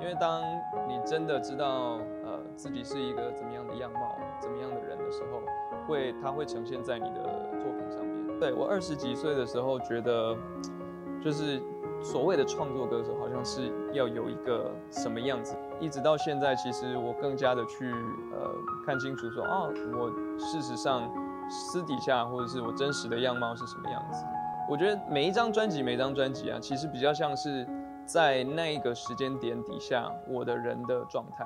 因为当你真的知道呃自己是一个怎么样的样貌、怎么样的人的时候，会它会呈现在你的作品上面。对我二十几岁的时候，觉得就是所谓的创作歌手，好像是要有一个什么样子。一直到现在，其实我更加的去呃看清楚说，哦，我事实上私底下或者是我真实的样貌是什么样子。我觉得每一张专辑，每张专辑啊，其实比较像是在那个时间点底下我的人的状态。